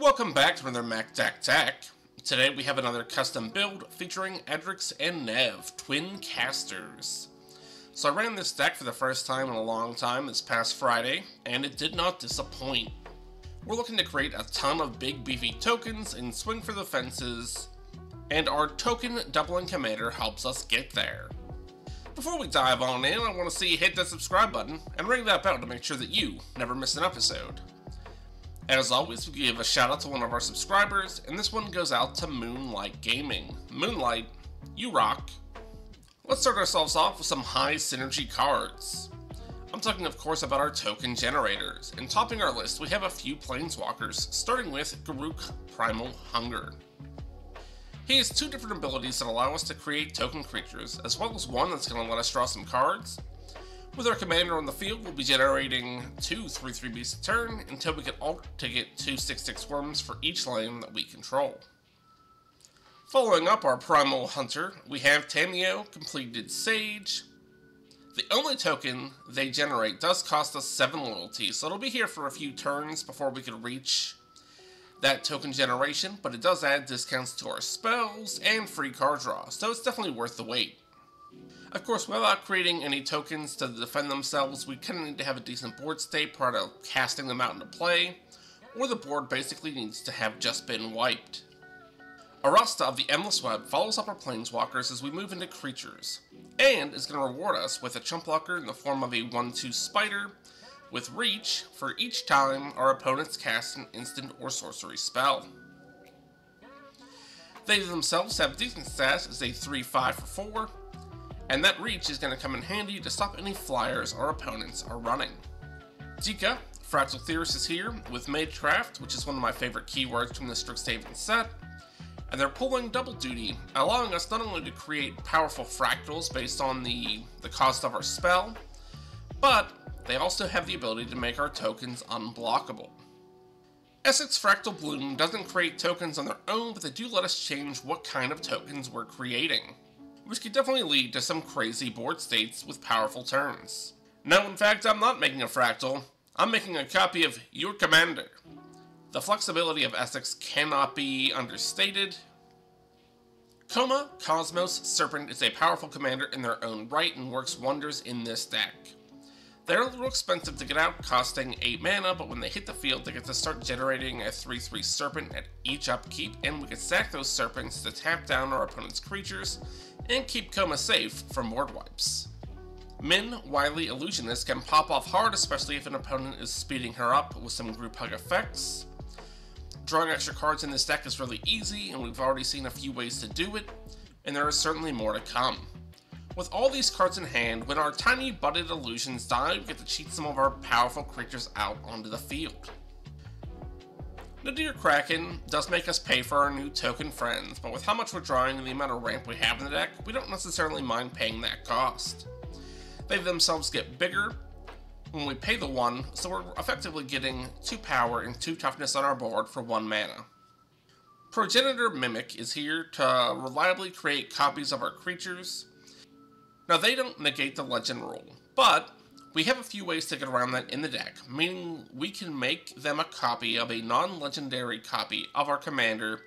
Welcome back to another Mac Tac Tac. Today we have another custom build featuring Adrix and Nev, Twincasters. So I ran this deck for the first time in a long time this past Friday, and it did not disappoint. We're looking to create a ton of big beefy tokens and swing for the fences, and our token doubling commander helps us get there. Before we dive on in, I want to see you hit that subscribe button and ring that bell to make sure that you never miss an episode. And as always, we give a shout out to one of our subscribers, and this one goes out to Moonlight Gaming. Moonlight, you rock. Let's start ourselves off with some high synergy cards. I'm talking, of course, about our token generators, and topping our list, we have a few planeswalkers, starting with Garruk Primal Hunter. He has two different abilities that allow us to create token creatures, as well as one that's going to let us draw some cards. With our commander on the field, we'll be generating two 3-3 beasts a turn until we can alt to get two 6-6 Wurms for each lane that we control. Following up our Primal Hunter, we have Tamiyo, Compleated Sage. The only token they generate does cost us 7 loyalty, so it'll be here for a few turns before we can reach that token generation, but it does add discounts to our spells and free card draw, so it's definitely worth the wait. Of course, without creating any tokens to defend themselves, we kind of need to have a decent board state prior to casting them out into play, or the board basically needs to have just been wiped. Arasta of the Endless Web follows up our Planeswalkers as we move into creatures, and is going to reward us with a chump blocker in the form of a 1-2 Spider, with Reach for each time our opponents cast an instant or sorcery spell. They themselves have decent stats as a 3-5 for 4, and that Reach is going to come in handy to stop any flyers our opponents are running. Zika, Fractal Theorist is here with Magecraft, which is one of my favorite keywords from the Strixhaven set, and they're pulling double duty, allowing us not only to create powerful fractals based on the, the cost of our spell, but they also have the ability to make our tokens unblockable. Esix Fractal Bloom doesn't create tokens on their own, but they do let us change what kind of tokens we're creating, which could definitely lead to some crazy board states with powerful turns. No, in fact, I'm not making a fractal, I'm making a copy of your commander. The flexibility of Esix cannot be understated. Koma, Cosmos, Serpent is a powerful commander in their own right and works wonders in this deck. They're a little expensive to get out, costing 8 mana, but when they hit the field, they get to start generating a 3-3 Serpent at each upkeep, and we can stack those Serpents to tap down our opponent's creatures, and keep Koma safe from board wipes. Minn, Wily Illusionist, can pop off hard, especially if an opponent is speeding her up with some group hug effects. Drawing extra cards in this deck is really easy, and we've already seen a few ways to do it, and there is certainly more to come. With all these cards in hand, when our tiny budded illusions die, we get to cheat some of our powerful creatures out onto the field. The Nadir Kraken does make us pay for our new token friends, but with how much we're drawing and the amount of ramp we have in the deck, we don't necessarily mind paying that cost. They themselves get bigger when we pay the 1, so we're effectively getting 2 power and 2 toughness on our board for 1 mana. Progenitor Mimic is here to reliably create copies of our creatures, now, they don't negate the legend rule, but we have a few ways to get around that in the deck, meaning we can make them a copy of a non-legendary copy of our commander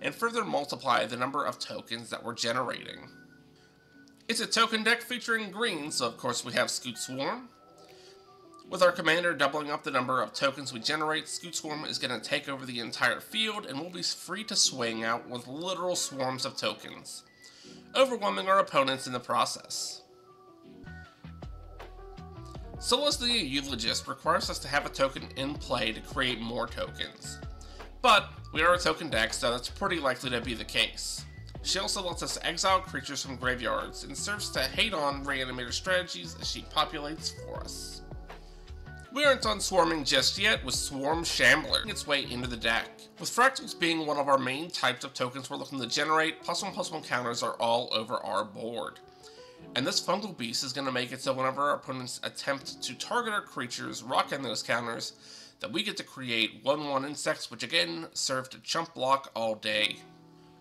and further multiply the number of tokens that we're generating. It's a token deck featuring green, so of course we have Scute Swarm. With our commander doubling up the number of tokens we generate, Scute Swarm is going to take over the entire field and we'll be free to swing out with literal swarms of tokens overwhelming our opponents in the process. Solus the Eulogist requires us to have a token in play to create more tokens. But we are a token deck, so that's pretty likely to be the case. She also lets us exile creatures from graveyards and serves to hate on reanimator strategies as she populates for us. We aren't on swarming just yet, with Swarm Shambler its way into the deck. With fractals being one of our main types of tokens we're looking to generate, plus one plus one counters are all over our board. And this Fungal Beast is going to make it so whenever our opponents attempt to target our creatures, rock in those counters, that we get to create 1-1 insects, which again serve to chump block all day.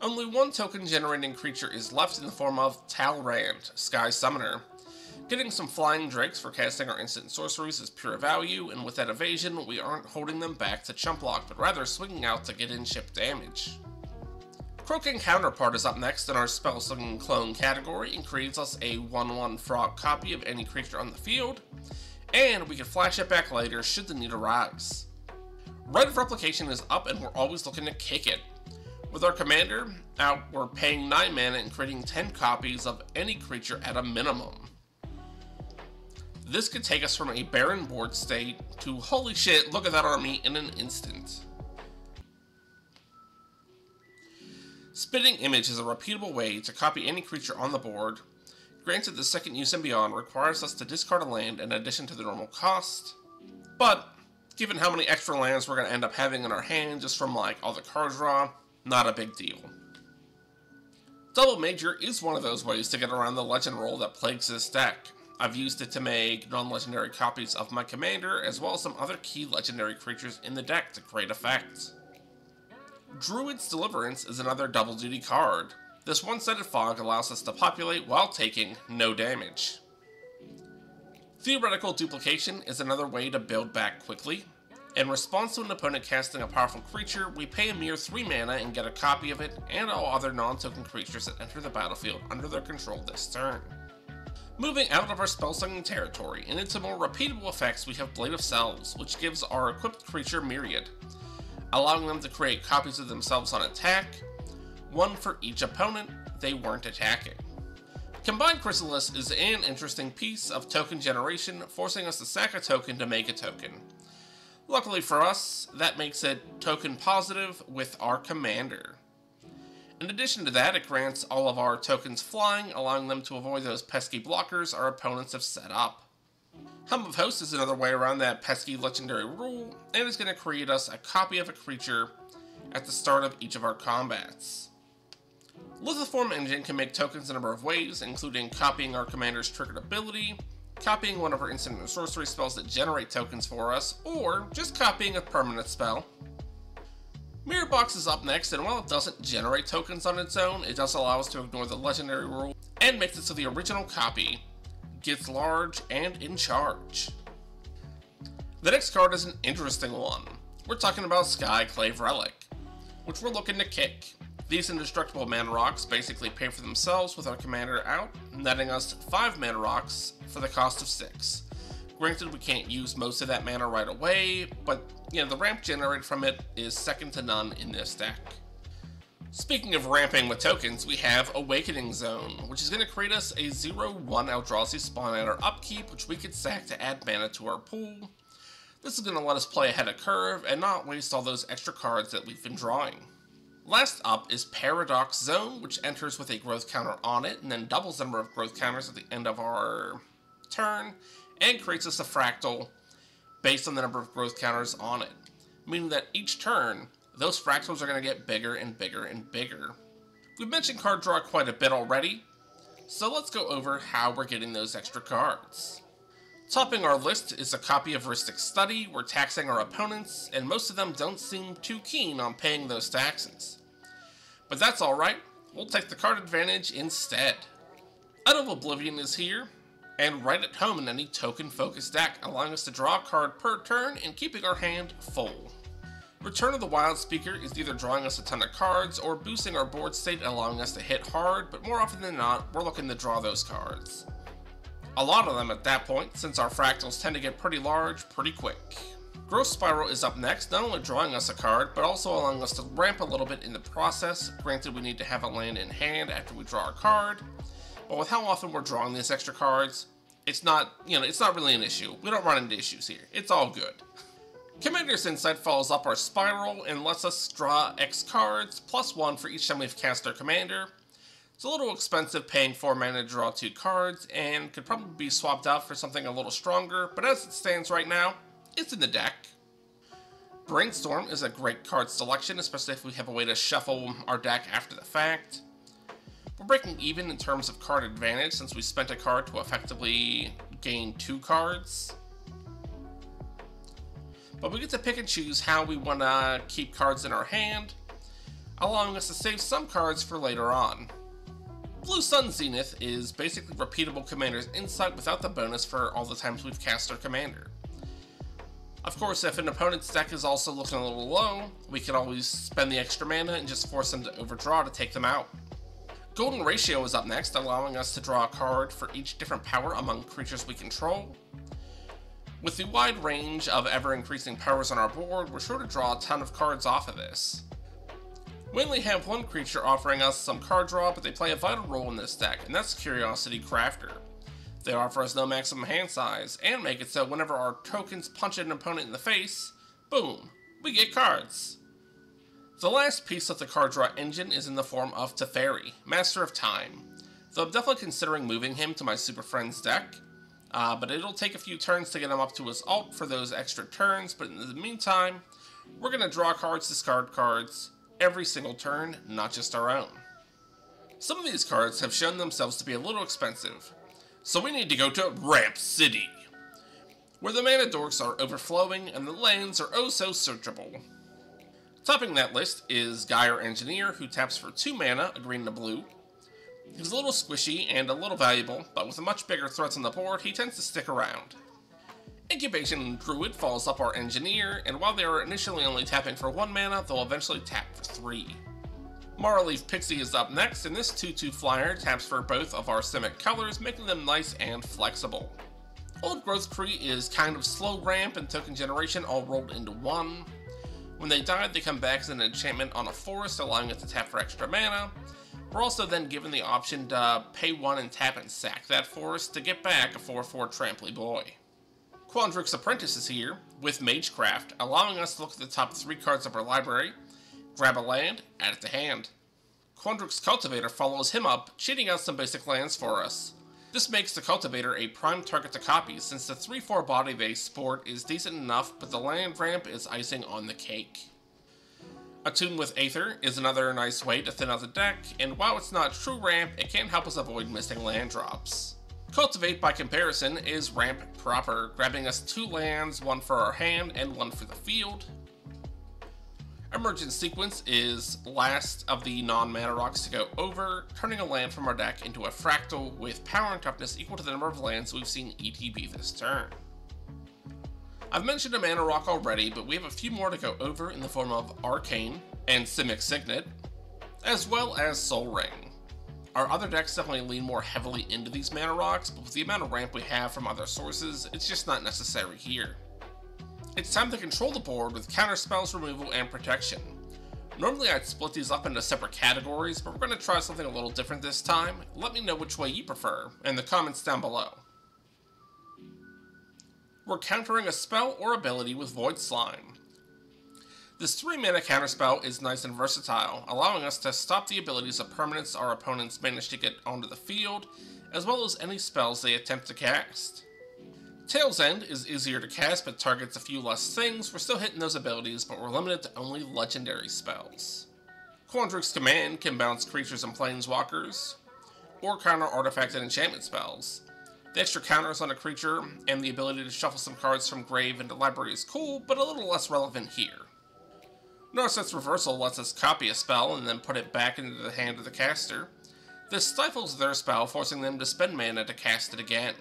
Only one token generating creature is left in the form of Talrand, Sky Summoner. Getting some flying drakes for casting our instant sorceries is pure value, and with that evasion, we aren't holding them back to chump block, but rather swinging out to get in ship damage. Croaking Counterpart is up next in our Spell Slinging Clone category and creates us a 1-1 frog copy of any creature on the field, and we can flash it back later should the need arise. Red Replication is up and we're always looking to kick it. With our commander out, we're paying 9 mana and creating 10 copies of any creature at a minimum. This could take us from a barren board state to holy shit, look at that army in an instant. Spitting Image is a repeatable way to copy any creature on the board. Granted, the second use and beyond requires us to discard a land in addition to the normal cost, but given how many extra lands we're going to end up having in our hand just from like all the card draw, not a big deal. Double Major is one of those ways to get around the legend rule that plagues this deck. I've used it to make non-legendary copies of my commander, as well as some other key legendary creatures in the deck to great effect. Druid's Deliverance is another double-duty card. This one-sided fog allows us to populate while taking no damage. Theoretical Duplication is another way to build back quickly. In response to an opponent casting a powerful creature, we pay a mere 3 mana and get a copy of it and all other non-token creatures that enter the battlefield under their control this turn. Moving out of our spellslinging territory and into more repeatable effects, we have Blade of Selves, which gives our equipped creature Myriad, allowing them to create copies of themselves on attack, one for each opponent they weren't attacking. Combined Chrysalis is an interesting piece of token generation, forcing us to sack a token to make a token. Luckily for us, that makes it token positive with our commander. In addition to that, it grants all of our tokens flying, allowing them to avoid those pesky blockers our opponents have set up. Helm of Host is another way around that pesky legendary rule, and is going to create us a copy of a creature at the start of each of our combats. Lithoform Engine can make tokens a number of ways, including copying our commander's triggered ability, copying one of our instant or sorcery spells that generate tokens for us, or just copying a permanent spell. Mirror Box is up next, and while it doesn't generate tokens on its own, it does allow us to ignore the legendary rule and makes it so the original copy gets large and in charge. The next card is an interesting one. We're talking about Skyclave Relic, which we're looking to kick. These indestructible mana rocks basically pay for themselves with our commander out, netting us 5 mana rocks for the cost of 6. Granted, we can't use most of that mana right away, but you know, the ramp generated from it is second to none in this deck. Speaking of ramping with tokens, we have Awakening Zone, which is going to create us a 0-1 Eldrazi spawn at our upkeep, which we could sack to add mana to our pool. This is going to let us play ahead of curve and not waste all those extra cards that we've been drawing. Last up is Paradox Zone, which enters with a growth counter on it, and then doubles the number of growth counters at the end of our turn, and creates us a fractal based on the number of growth counters on it, meaning that each turn, those fractals are going to get bigger and bigger and bigger. We've mentioned card draw quite a bit already, so let's go over how we're getting those extra cards. Topping our list is a copy of Rhystic Study. We're taxing our opponents, and most of them don't seem too keen on paying those taxes. But that's alright, we'll take the card advantage instead. Idol of Oblivion is here, and right at home in any token-focused deck, allowing us to draw a card per turn and keeping our hand full. Return of the Wildspeaker is either drawing us a ton of cards or boosting our board state allowing us to hit hard, but more often than not, we're looking to draw those cards. A lot of them at that point, since our fractals tend to get pretty large pretty quick. Growth Spiral is up next, not only drawing us a card, but also allowing us to ramp a little bit in the process. Granted, we need to have a land in hand after we draw a card, but with how often we're drawing these extra cards, it's not, you know, it's not really an issue. We don't run into issues here. It's all good. Commander's Insight follows up our spiral and lets us draw X cards, plus one for each time we've cast our commander. It's a little expensive paying 4 mana to draw 2 cards, and could probably be swapped out for something a little stronger, but as it stands right now, it's in the deck. Brainstorm is a great card selection, especially if we have a way to shuffle our deck after the fact. We're breaking even in terms of card advantage since we spent a card to effectively gain two cards. But we get to pick and choose how we want to keep cards in our hand, allowing us to save some cards for later on. Blue Sun Zenith is basically repeatable Commander's Insight without the bonus for all the times we've cast our Commander. Of course, if an opponent's deck is also looking a little low, we can always spend the extra mana and just force them to overdraw to take them out. Golden Ratio is up next, allowing us to draw a card for each different power among creatures we control. With the wide range of ever-increasing powers on our board, we're sure to draw a ton of cards off of this. We only have one creature offering us some card draw, but they play a vital role in this deck, and that's Curiosity Crafter. They offer us no maximum hand size, and make it so whenever our tokens punch an opponent in the face, boom, we get cards. The last piece of the card draw engine is in the form of Teferi, Master of Time. Though I'm definitely considering moving him to my Super Friends deck, uh, but it'll take a few turns to get him up to his alt for those extra turns, but in the meantime, we're going to draw cards, discard cards, every single turn, not just our own. Some of these cards have shown themselves to be a little expensive, so we need to go to Ramp City, where the mana dorks are overflowing and the lands are oh so searchable. Topping that list is Gyre Engineer, who taps for 2 mana, a green and a blue. He's a little squishy and a little valuable, but with a much bigger threats on the board, he tends to stick around. Incubation Druid follows up our Engineer, and while they are initially only tapping for 1 mana, they'll eventually tap for 3. Marleaf Pixie is up next, and this 2-2 flyer taps for both of our Simic colors, making them nice and flexible. Old Growth Troll is kind of slow ramp and token generation all rolled into one. When they die, they come back as an enchantment on a forest, allowing us to tap for extra mana. We're also then given the option to pay one and tap and sack that forest to get back a 4-4 Tramply Boy. Quandrix Apprentice is here, with Magecraft, allowing us to look at the top three cards of our library, grab a land, add it to hand. Quandrix Cultivator follows him up, cheating out some basic lands for us. This makes the Cultivator a prime target to copy, since the 3-4 body base sport is decent enough, but the land ramp is icing on the cake. Attune with Aether is another nice way to thin out the deck, and while it's not true ramp, it can help us avoid missing land drops. Cultivate, by comparison, is ramp proper, grabbing us two lands, one for our hand and one for the field. Emergent Sequence is last of the non-mana rocks to go over, turning a land from our deck into a fractal with power and toughness equal to the number of lands we've seen ETB this turn. I've mentioned a mana rock already, but we have a few more to go over in the form of Arcane and Simic Signet, as well as Sol Ring. Our other decks definitely lean more heavily into these mana rocks, but with the amount of ramp we have from other sources, it's just not necessary here. It's time to control the board with counter spells, removal, and protection. Normally I'd split these up into separate categories, but we're going to try something a little different this time. Let me know which way you prefer in the comments down below. We're countering a spell or ability with Voidslime. This 3 mana counterspell is nice and versatile, allowing us to stop the abilities of permanents our opponents manage to get onto the field, as well as any spells they attempt to cast. Tale's End is easier to cast but targets a few less things, we're still hitting those abilities but we're limited to only legendary spells. Quandrix Command can bounce creatures and planeswalkers, or counter artifact and enchantment spells. The extra counters on a creature and the ability to shuffle some cards from grave into library is cool, but a little less relevant here. Narset's Reversal lets us copy a spell and then put it back into the hand of the caster. This stifles their spell, forcing them to spend mana to cast it again.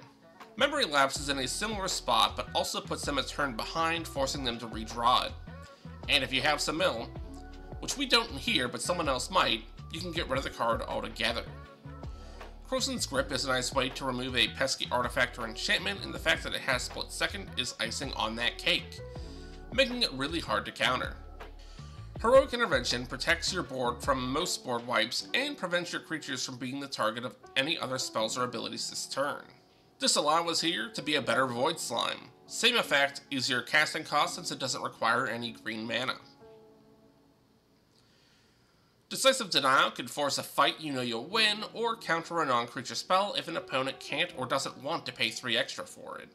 Memory Lapse is in a similar spot, but also puts them a turn behind, forcing them to redraw it. And if you have some mill, which we don't here, but someone else might, you can get rid of the card altogether. Krosan's Grip is a nice way to remove a pesky artifact or enchantment, and the fact that it has split second is icing on that cake, making it really hard to counter. Heroic Intervention protects your board from most board wipes and prevents your creatures from being the target of any other spells or abilities this turn. This allows us here to be a better Voidslime. Same effect, easier casting cost since it doesn't require any green mana. Decisive Denial can force a fight you know you'll win, or counter a non-creature spell if an opponent can't or doesn't want to pay 3 extra for it.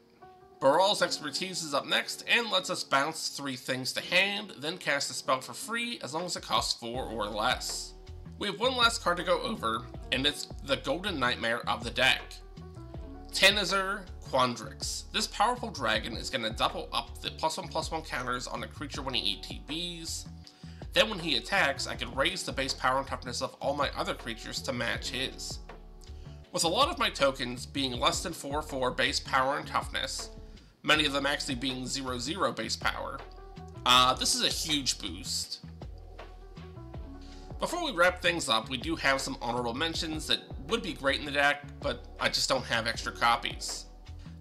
Baral's expertise is up next and lets us bounce three things to hand, then cast a spell for free as long as it costs four or less. We have one last card to go over, and it's the Golden Nightmare of the deck. Tanazir Quandrix. This powerful dragon is going to double up the plus one plus one counters on a creature when he ETBs. Then when he attacks, I can raise the base power and toughness of all my other creatures to match his. With a lot of my tokens being less than 4-4 base power and toughness, many of them actually being 0-0 base power, uh, this is a huge boost. Before we wrap things up, we do have some honorable mentions that would be great in the deck, but I just don't have extra copies.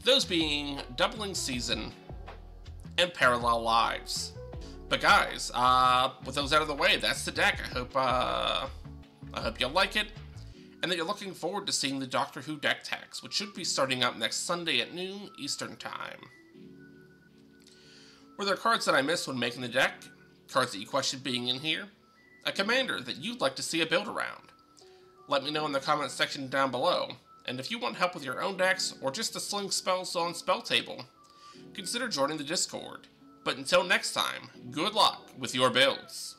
Those being Doubling Season and Parallel Lives. But guys, uh, with those out of the way, that's the deck. I hope, uh, I hope you like it, and that you're looking forward to seeing the Doctor Who deck tags, which should be starting up next Sunday at noon Eastern Time. Were there cards that I missed when making the deck? Cards that you questioned being in here? A commander that you'd like to see a build around? Let me know in the comments section down below, and if you want help with your own decks, or just to sling spells on Spell Table, consider joining the Discord. But until next time, good luck with your builds.